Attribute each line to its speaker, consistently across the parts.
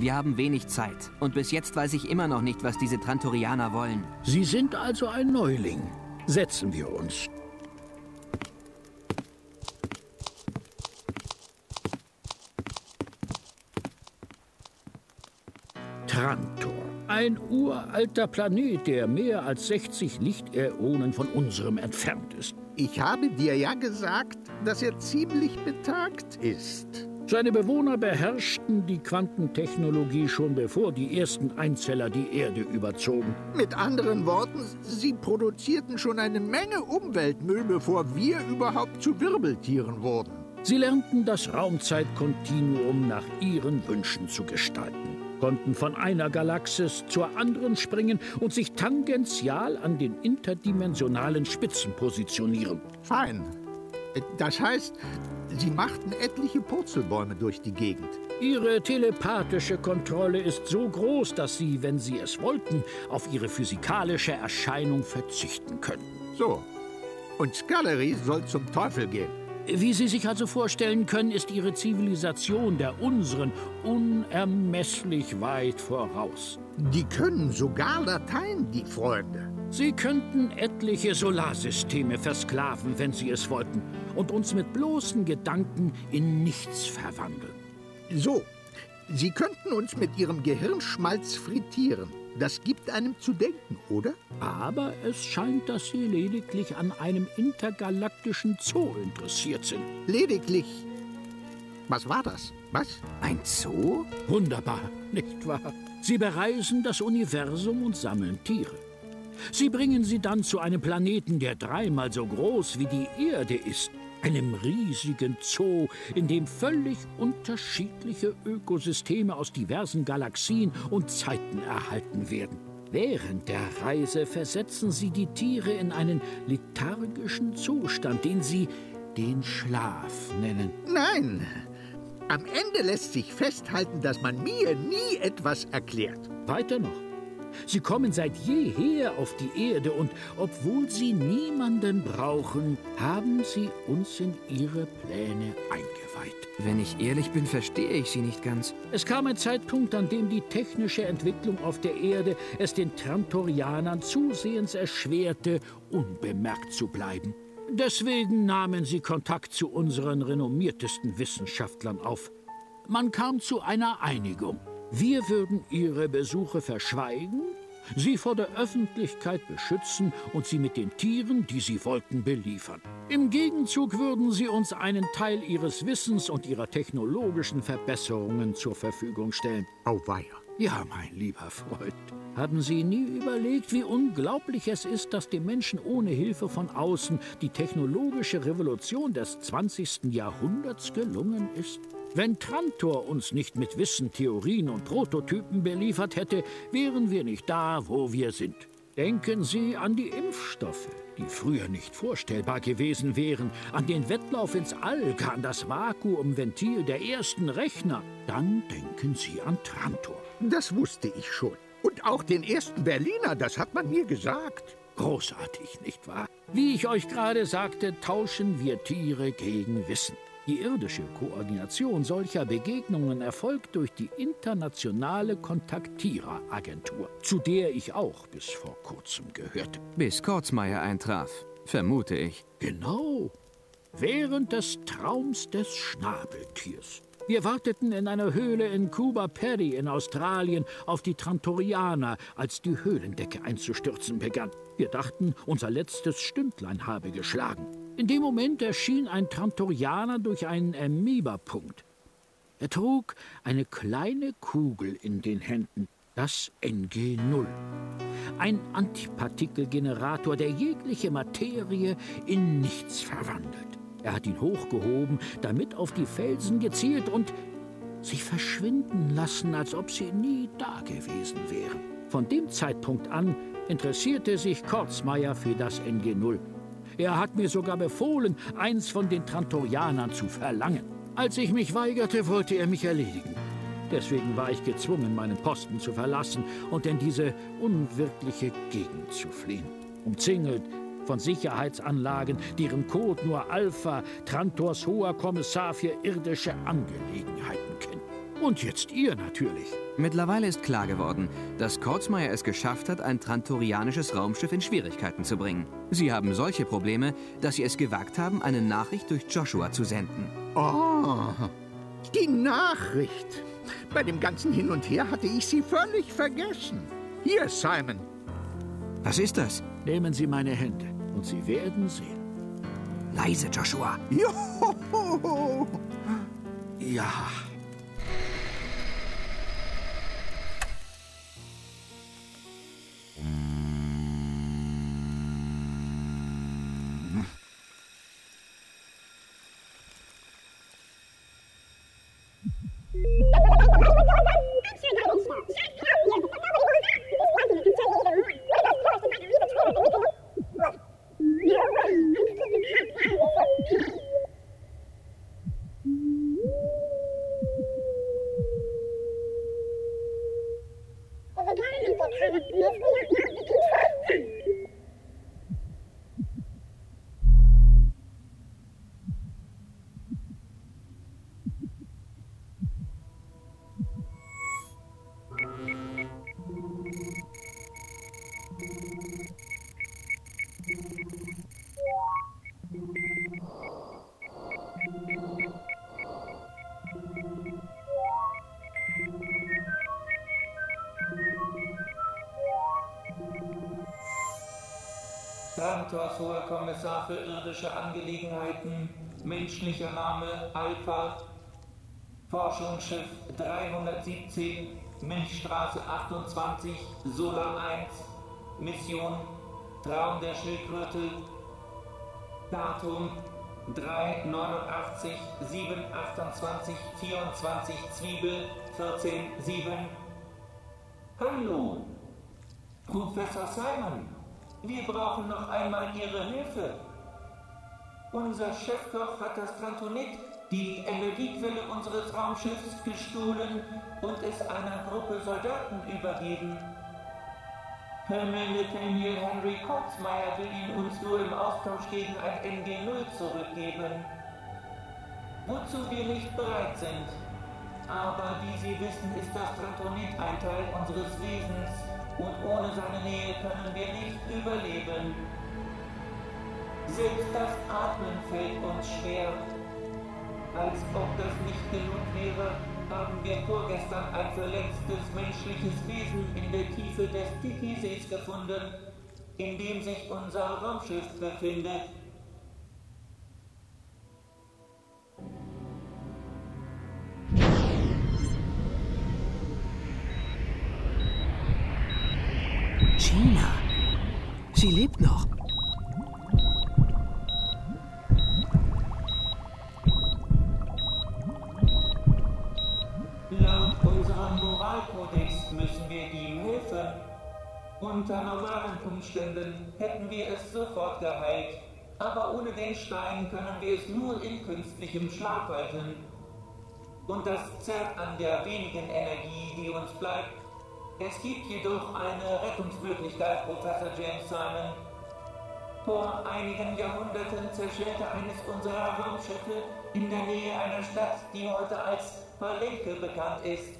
Speaker 1: Wir haben wenig Zeit. Und bis jetzt weiß ich immer noch nicht, was diese Trantorianer wollen.
Speaker 2: Sie sind also ein Neuling. Setzen wir uns. Trantor. Ein uralter Planet, der mehr als 60 Lichtäonen von unserem entfernt ist.
Speaker 3: Ich habe dir ja gesagt, dass er ziemlich betagt ist.
Speaker 2: Seine Bewohner beherrschten die Quantentechnologie schon bevor die ersten Einzeller die Erde überzogen.
Speaker 3: Mit anderen Worten, sie produzierten schon eine Menge Umweltmüll, bevor wir überhaupt zu Wirbeltieren wurden.
Speaker 2: Sie lernten das Raumzeitkontinuum nach ihren Wünschen zu gestalten konnten von einer Galaxis zur anderen springen und sich tangential an den interdimensionalen Spitzen positionieren.
Speaker 3: Fein. Das heißt, sie machten etliche Purzelbäume durch die Gegend.
Speaker 2: Ihre telepathische Kontrolle ist so groß, dass sie, wenn sie es wollten, auf ihre physikalische Erscheinung verzichten können.
Speaker 3: So. Und Scullery soll zum Teufel gehen.
Speaker 2: Wie Sie sich also vorstellen können, ist Ihre Zivilisation der unseren unermesslich weit voraus.
Speaker 3: Die können sogar Latein, die Freunde.
Speaker 2: Sie könnten etliche Solarsysteme versklaven, wenn sie es wollten, und uns mit bloßen Gedanken in nichts verwandeln.
Speaker 3: So, Sie könnten uns mit Ihrem Gehirnschmalz frittieren. Das gibt einem zu denken, oder?
Speaker 2: Aber es scheint, dass Sie lediglich an einem intergalaktischen Zoo interessiert sind.
Speaker 3: Lediglich. Was war das? Was?
Speaker 1: Ein Zoo?
Speaker 2: Wunderbar, nicht wahr? Sie bereisen das Universum und sammeln Tiere. Sie bringen sie dann zu einem Planeten, der dreimal so groß wie die Erde ist einem riesigen Zoo, in dem völlig unterschiedliche Ökosysteme aus diversen Galaxien und Zeiten erhalten werden. Während der Reise versetzen sie die Tiere in einen lethargischen Zustand, den sie den Schlaf nennen.
Speaker 3: Nein, am Ende lässt sich festhalten, dass man mir nie etwas erklärt.
Speaker 2: Weiter noch. Sie kommen seit jeher auf die Erde und obwohl sie niemanden brauchen, haben sie uns in ihre Pläne eingeweiht.
Speaker 1: Wenn ich ehrlich bin, verstehe ich sie nicht ganz.
Speaker 2: Es kam ein Zeitpunkt, an dem die technische Entwicklung auf der Erde es den Trantorianern zusehends erschwerte, unbemerkt zu bleiben. Deswegen nahmen sie Kontakt zu unseren renommiertesten Wissenschaftlern auf. Man kam zu einer Einigung. Wir würden ihre Besuche verschweigen, sie vor der Öffentlichkeit beschützen und sie mit den Tieren, die sie wollten, beliefern. Im Gegenzug würden sie uns einen Teil ihres Wissens und ihrer technologischen Verbesserungen zur Verfügung stellen.
Speaker 3: Auweia.
Speaker 2: Ja, mein lieber Freund. Haben Sie nie überlegt, wie unglaublich es ist, dass dem Menschen ohne Hilfe von außen die technologische Revolution des 20. Jahrhunderts gelungen ist? Wenn Trantor uns nicht mit Wissen, Theorien und Prototypen beliefert hätte, wären wir nicht da, wo wir sind. Denken Sie an die Impfstoffe, die früher nicht vorstellbar gewesen wären, an den Wettlauf ins All, an das Vakuumventil der ersten Rechner. Dann denken Sie an Trantor.
Speaker 3: Das wusste ich schon. Und auch den ersten Berliner, das hat man mir gesagt.
Speaker 2: Großartig, nicht wahr? Wie ich euch gerade sagte, tauschen wir Tiere gegen Wissen. Die irdische Koordination solcher Begegnungen erfolgt durch die Internationale Kontaktiereragentur, zu der ich auch bis vor kurzem gehörte.
Speaker 1: Bis Kurzmeier eintraf, vermute ich.
Speaker 2: Genau. Während des Traums des Schnabeltiers. Wir warteten in einer Höhle in Cuba Perry in Australien auf die Trantorianer, als die Höhlendecke einzustürzen begann. Wir dachten, unser letztes Stündlein habe geschlagen. In dem Moment erschien ein Trantorianer durch einen Amoeba-Punkt. Er trug eine kleine Kugel in den Händen, das NG0. Ein Antipartikelgenerator, der jegliche Materie in nichts verwandelt. Er hat ihn hochgehoben, damit auf die Felsen gezielt und sich verschwinden lassen, als ob sie nie dagewesen wären. Von dem Zeitpunkt an interessierte sich Kortzmeier für das NG0. Er hat mir sogar befohlen, eins von den Trantorianern zu verlangen. Als ich mich weigerte, wollte er mich erledigen. Deswegen war ich gezwungen, meinen Posten zu verlassen und in diese unwirkliche Gegend zu fliehen. Umzingelt von Sicherheitsanlagen, deren Code nur Alpha, Trantors hoher Kommissar für irdische Angelegenheiten kennt. Und jetzt ihr natürlich.
Speaker 1: Mittlerweile ist klar geworden, dass Kurzmeier es geschafft hat, ein trantorianisches Raumschiff in Schwierigkeiten zu bringen. Sie haben solche Probleme, dass sie es gewagt haben, eine Nachricht durch Joshua zu senden.
Speaker 3: Oh, die Nachricht. Bei dem ganzen Hin und Her hatte ich sie völlig vergessen. Hier, Simon.
Speaker 1: Was ist das?
Speaker 2: Nehmen Sie meine Hände und Sie werden sehen.
Speaker 1: Leise, Joshua.
Speaker 3: Johoho.
Speaker 2: Ja.
Speaker 4: Trantors hoher Kommissar für irdische Angelegenheiten, menschlicher Name Alpha, Forschungsschiff 317, Milchstraße 28, Solar 1, Mission Traum der Schildkröte, Datum 3, 89, 7, 28, 24, Zwiebel 14, 7. Hallo, Professor Simon. Wir brauchen noch einmal Ihre Hilfe. Unser Chefkoch hat das Trantonit, die Energiequelle unseres Raumschiffs, gestohlen und es einer Gruppe Soldaten übergeben. Colonel Nathaniel Henry Kurzmeier will ihn uns nur im Austausch gegen ein NG0 zurückgeben. Wozu wir nicht bereit sind. Aber wie Sie wissen, ist das Trantonit ein Teil unseres Wesens und ohne seine Nähe können wir nicht überleben. Selbst das Atmen fällt uns schwer. Als ob das nicht genug wäre, haben wir vorgestern ein verletztes menschliches Wesen in der Tiefe des Tikisees gefunden, in dem sich unser Raumschiff befindet.
Speaker 1: Gina. Sie lebt noch.
Speaker 4: Laut unserem Moralkodex müssen wir ihm helfen. Unter normalen Umständen hätten wir es sofort geheilt. Aber ohne den Stein können wir es nur in künstlichem Schlaf halten. Und das zerrt an der wenigen Energie, die uns bleibt. Es gibt jedoch eine Rettungsmöglichkeit, Professor James Simon. Vor einigen Jahrhunderten zerschellte eines unserer Raumschiffe in der Nähe einer Stadt, die heute als Palenque bekannt ist.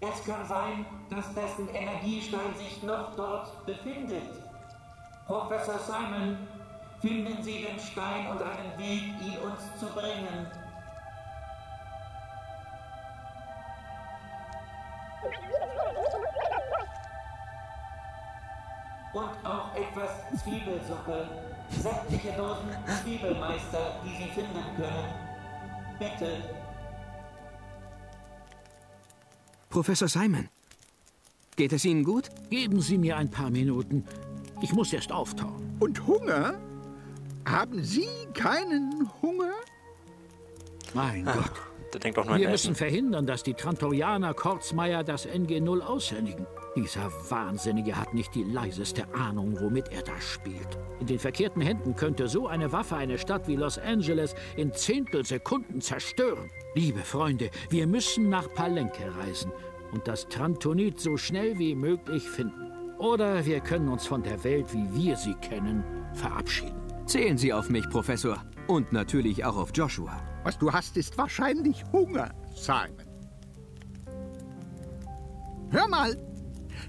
Speaker 4: Es kann sein, dass dessen Energiestein sich noch dort befindet. Professor Simon, finden Sie den Stein und einen Weg, ihn uns zu bringen. Und auch etwas Zwiebelsuppe. Sämtliche Dosen Zwiebelmeister, die Sie finden können. Bitte.
Speaker 1: Professor Simon. Geht es Ihnen gut?
Speaker 2: Geben Sie mir ein paar Minuten. Ich muss erst auftauen.
Speaker 3: Und Hunger? Haben Sie keinen Hunger?
Speaker 2: Mein Gott.
Speaker 5: Der denkt doch nur an
Speaker 2: Wir
Speaker 5: Essen.
Speaker 2: müssen verhindern, dass die Trantorianer Kurzmeier das NG0 aushändigen. Dieser Wahnsinnige hat nicht die leiseste Ahnung, womit er da spielt. In den verkehrten Händen könnte so eine Waffe eine Stadt wie Los Angeles in Zehntelsekunden zerstören. Liebe Freunde, wir müssen nach Palenque reisen und das Trantonit so schnell wie möglich finden. Oder wir können uns von der Welt, wie wir sie kennen, verabschieden.
Speaker 1: Zählen Sie auf mich, Professor. Und natürlich auch auf Joshua.
Speaker 3: Was du hast, ist wahrscheinlich Hunger, Simon. Hör mal,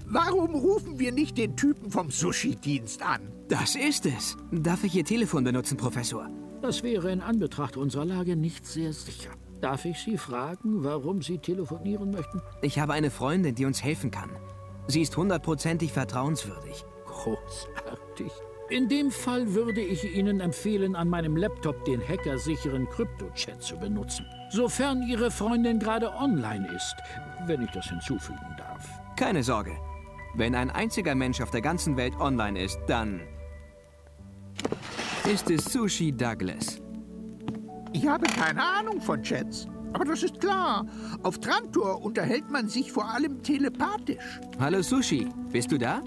Speaker 3: warum rufen wir nicht den Typen vom Sushi-Dienst an?
Speaker 1: Das ist es. Darf ich Ihr Telefon benutzen, Professor?
Speaker 2: Das wäre in Anbetracht unserer Lage nicht sehr sicher. Darf ich Sie fragen, warum Sie telefonieren möchten?
Speaker 1: Ich habe eine Freundin, die uns helfen kann. Sie ist hundertprozentig vertrauenswürdig.
Speaker 2: Großartig. In dem Fall würde ich Ihnen empfehlen, an meinem Laptop den hackersicheren Krypto-Chat zu benutzen. Sofern Ihre Freundin gerade online ist, wenn ich das hinzufügen darf.
Speaker 1: Keine Sorge. Wenn ein einziger Mensch auf der ganzen Welt online ist, dann ist es Sushi Douglas.
Speaker 3: Ich habe keine Ahnung von Chats. Aber das ist klar. Auf Trantor unterhält man sich vor allem telepathisch.
Speaker 1: Hallo Sushi, bist du da?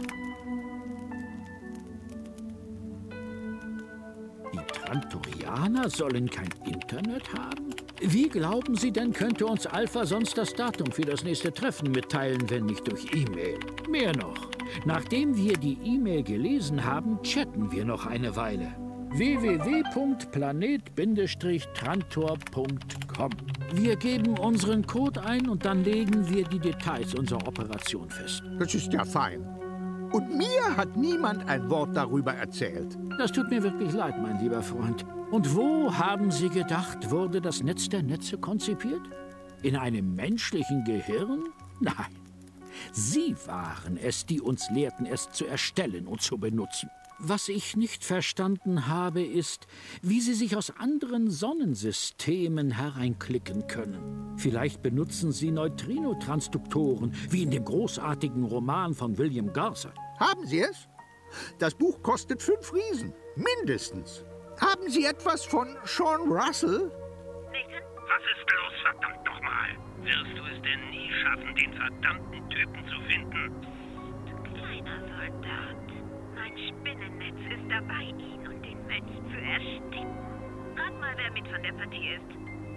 Speaker 2: Die Trantorianer sollen kein Internet haben? Wie glauben Sie denn, könnte uns Alpha sonst das Datum für das nächste Treffen mitteilen, wenn nicht durch E-Mail? Mehr noch, nachdem wir die E-Mail gelesen haben, chatten wir noch eine Weile www.planet-trantor.com. Wir geben unseren Code ein und dann legen wir die Details unserer Operation fest.
Speaker 3: Das ist ja fein. Und mir hat niemand ein Wort darüber erzählt.
Speaker 2: Das tut mir wirklich leid, mein lieber Freund. Und wo haben Sie gedacht, wurde das Netz der Netze konzipiert? In einem menschlichen Gehirn? Nein. Sie waren es, die uns lehrten, es zu erstellen und zu benutzen. Was ich nicht verstanden habe, ist, wie Sie sich aus anderen Sonnensystemen hereinklicken können. Vielleicht benutzen Sie Neutrinotransduktoren, wie in dem großartigen Roman von William Garza.
Speaker 3: Haben Sie es? Das Buch kostet fünf Riesen, mindestens. Haben Sie etwas von Sean Russell?
Speaker 5: Nathan? Was ist los, verdammt nochmal? Wirst du es denn nie schaffen, den verdammten Typen zu finden?
Speaker 6: Kleiner Soldat. Mein Spinnennetz ist dabei, ihn und den Mönch zu ersticken. Rat mal, wer mit von der Partie ist.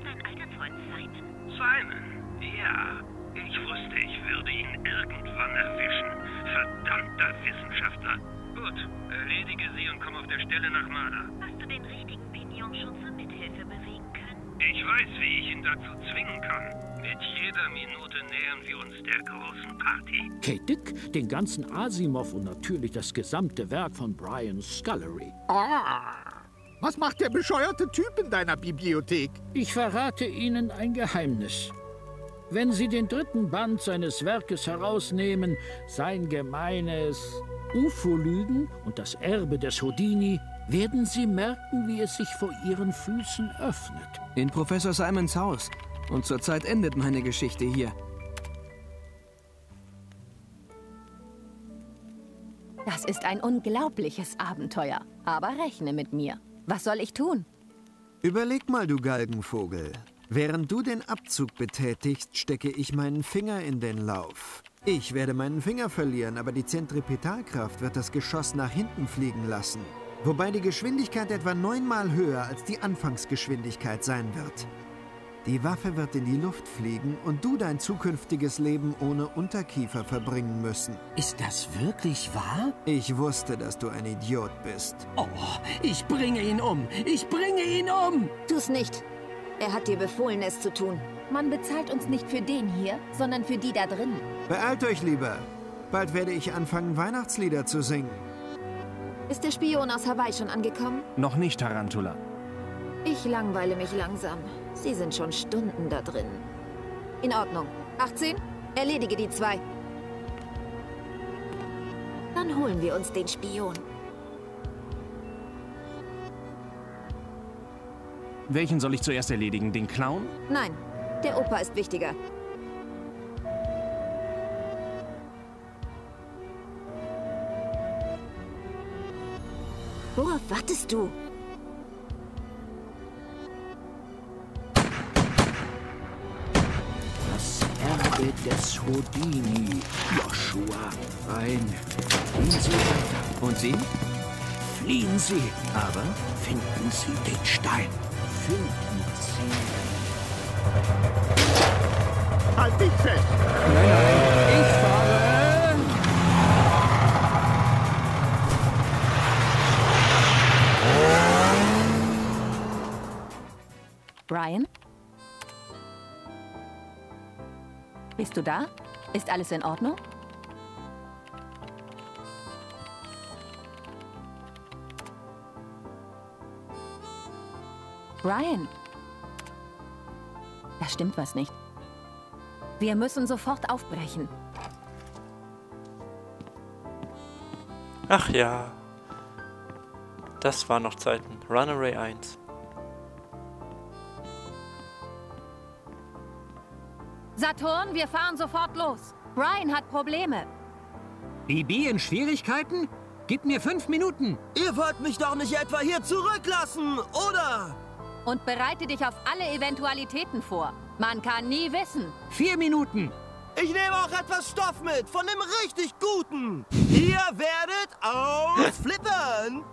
Speaker 6: Dein alter Freund Simon.
Speaker 5: Simon? Ja. Ich wusste, ich würde ihn irgendwann erwischen. Verdammter Wissenschaftler. Gut, erledige sie und komm auf der Stelle nach Marder. Weiß, wie ich ihn dazu zwingen kann. Mit jeder Minute nähern wir uns der großen Party.
Speaker 2: Kate Dick, den ganzen Asimov und natürlich das gesamte Werk von Brian Scullery.
Speaker 3: Ah, was macht der bescheuerte Typ in deiner Bibliothek?
Speaker 2: Ich verrate Ihnen ein Geheimnis. Wenn Sie den dritten Band seines Werkes herausnehmen, sein gemeines UFO-Lügen und das Erbe des Houdini, werden Sie merken, wie es sich vor Ihren Füßen öffnet.
Speaker 1: In Professor Simons Haus. Und zurzeit endet meine Geschichte hier.
Speaker 7: Das ist ein unglaubliches Abenteuer. Aber rechne mit mir. Was soll ich tun?
Speaker 8: Überleg mal, du Galgenvogel. Während du den Abzug betätigst, stecke ich meinen Finger in den Lauf. Ich werde meinen Finger verlieren, aber die Zentripetalkraft wird das Geschoss nach hinten fliegen lassen. Wobei die Geschwindigkeit etwa neunmal höher als die Anfangsgeschwindigkeit sein wird. Die Waffe wird in die Luft fliegen und du dein zukünftiges Leben ohne Unterkiefer verbringen müssen.
Speaker 9: Ist das wirklich wahr?
Speaker 8: Ich wusste, dass du ein Idiot bist.
Speaker 9: Oh, ich bringe ihn um! Ich bringe ihn um!
Speaker 7: Tu's nicht. Er hat dir befohlen, es zu tun. Man bezahlt uns nicht für den hier, sondern für die da drin.
Speaker 8: Beeilt euch lieber. Bald werde ich anfangen, Weihnachtslieder zu singen.
Speaker 7: Ist der Spion aus Hawaii schon angekommen?
Speaker 10: Noch nicht, Tarantula.
Speaker 7: Ich langweile mich langsam. Sie sind schon Stunden da drin. In Ordnung. 18? Erledige die zwei. Dann holen wir uns den Spion.
Speaker 10: Welchen soll ich zuerst erledigen? Den Clown?
Speaker 7: Nein, der Opa ist wichtiger. Wartest du?
Speaker 2: Das Erbe des Houdini. Joshua, rein. Fliehen Sie weiter.
Speaker 1: Und Sie?
Speaker 2: Fliehen Sie.
Speaker 1: Aber
Speaker 2: Finden Sie den Stein. Finden Sie.
Speaker 3: Halt dich fest!
Speaker 2: Ich fahre.
Speaker 7: Brian? Bist du da?
Speaker 11: Ist alles in Ordnung? Brian. Da stimmt was nicht. Wir müssen sofort aufbrechen.
Speaker 12: Ach ja. Das waren noch Zeiten. Runaway 1.
Speaker 11: Saturn, wir fahren sofort los. Brian hat Probleme.
Speaker 2: BB in Schwierigkeiten? Gib mir fünf Minuten.
Speaker 9: Ihr wollt mich doch nicht etwa hier zurücklassen, oder?
Speaker 11: Und bereite dich auf alle Eventualitäten vor. Man kann nie wissen.
Speaker 2: Vier Minuten.
Speaker 9: Ich nehme auch etwas Stoff mit, von dem richtig Guten. Ihr werdet ausflippen.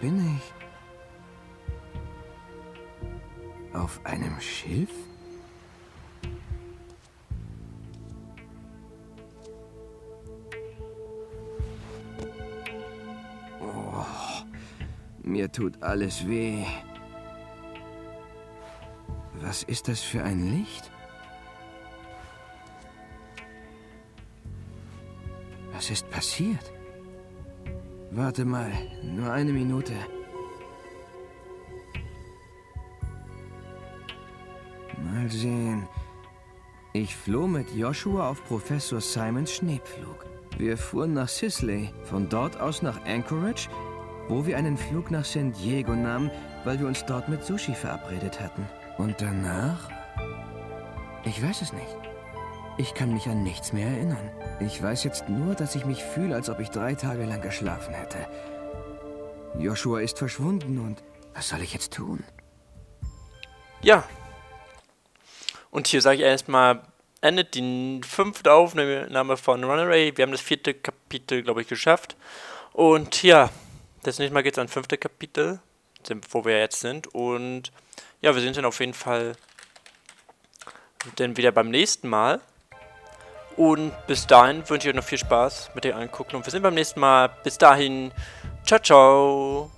Speaker 1: Bin ich? Auf einem Schiff? Oh, mir tut alles weh. Was ist das für ein Licht? Was ist passiert? Warte mal, nur eine Minute. Mal sehen. Ich floh mit Joshua auf Professor Simons Schneepflug. Wir fuhren nach Sisley, von dort aus nach Anchorage, wo wir einen Flug nach San Diego nahmen, weil wir uns dort mit Sushi verabredet hatten. Und danach? Ich weiß es nicht. Ich kann mich an nichts mehr erinnern. Ich weiß jetzt nur, dass ich mich fühle, als ob ich drei Tage lang geschlafen hätte. Joshua ist verschwunden und was soll ich jetzt tun?
Speaker 12: Ja. Und hier sage ich erstmal, endet die fünfte Aufnahme von Runaway. Wir haben das vierte Kapitel, glaube ich, geschafft. Und ja, das nächste Mal geht es an fünfte Kapitel, wo wir jetzt sind. Und ja, wir sehen uns dann auf jeden Fall dann wieder beim nächsten Mal. Und bis dahin wünsche ich euch noch viel Spaß mit dem Angucken. Und wir sehen beim nächsten Mal. Bis dahin. Ciao, ciao.